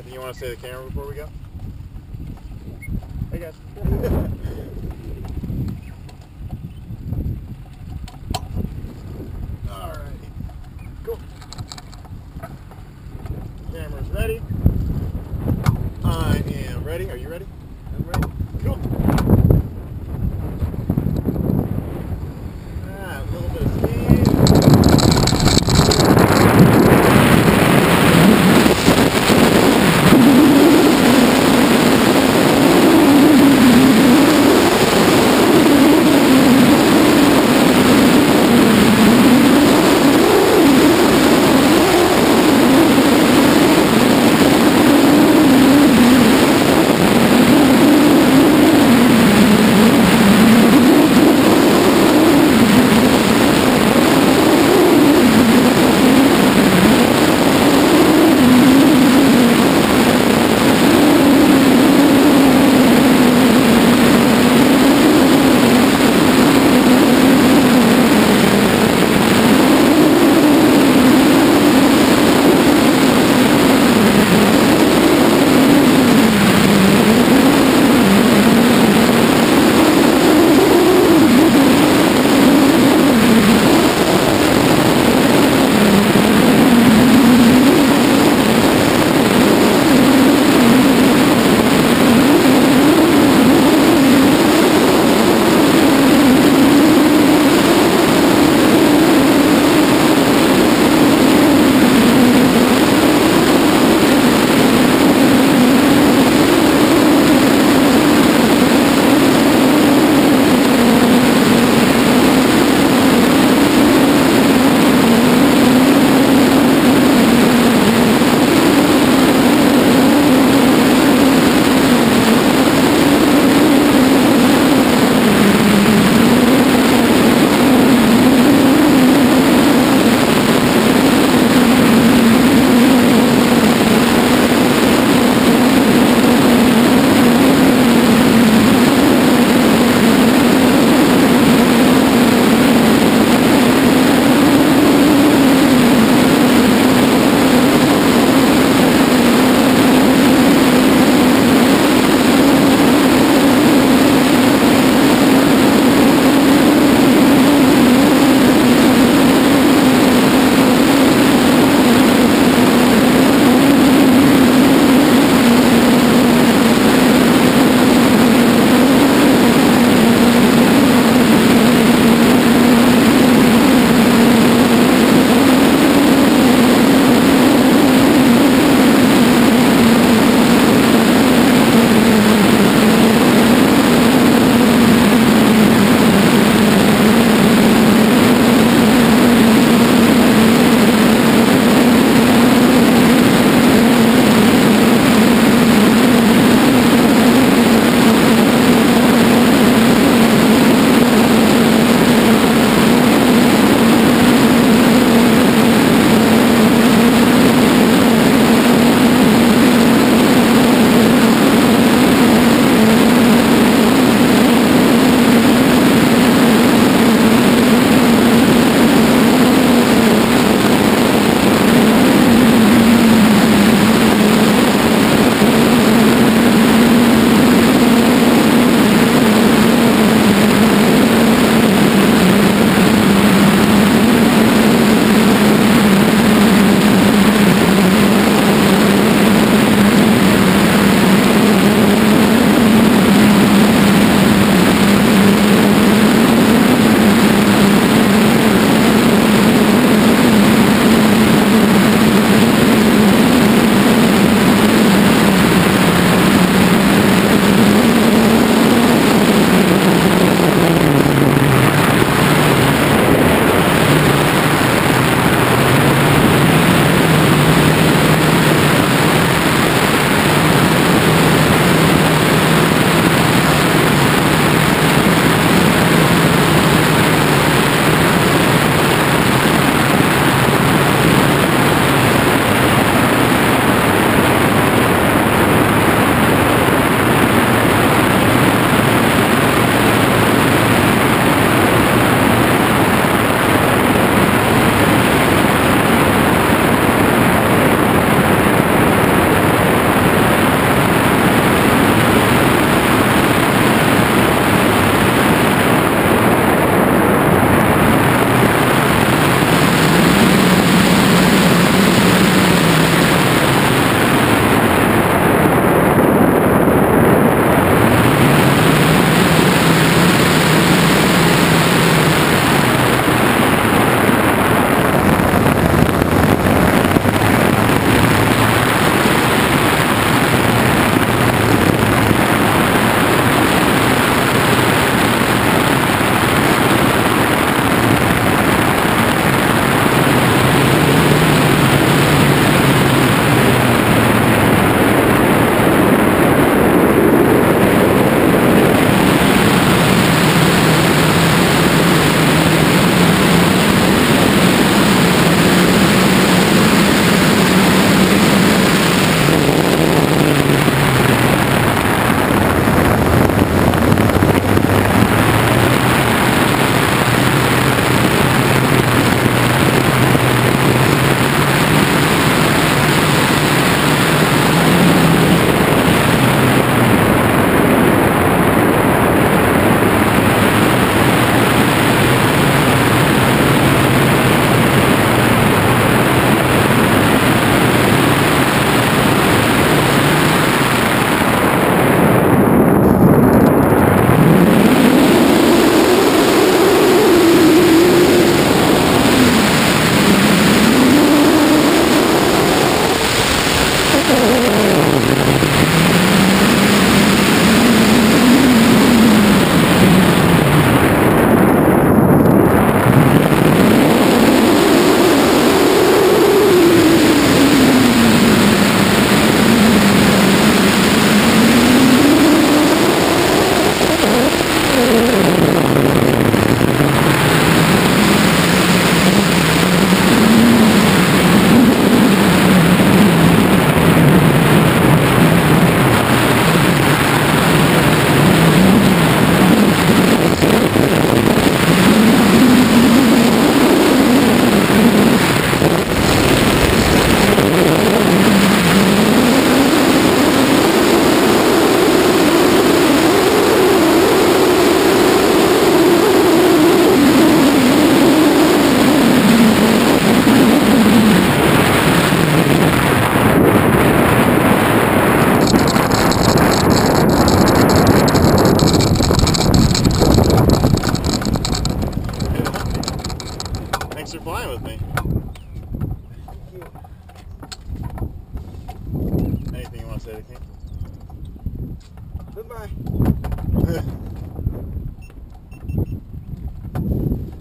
Anything you want to say to the camera before we go? Hey guys. Alright. Cool. Camera's ready. I am ready. Are you ready? I'm ready.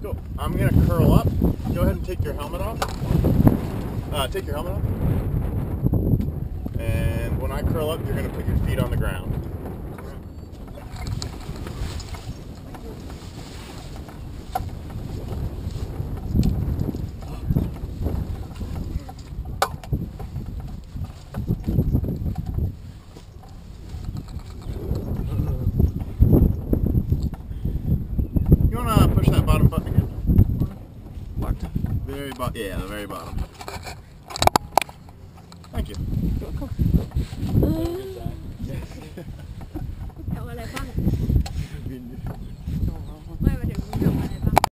Cool. I'm gonna curl up. Go ahead and take your helmet off. Uh, take your helmet off. And when I curl up, you're gonna put your feet on the ground. Very bottom. Yeah, the very bottom. Thank you. เอ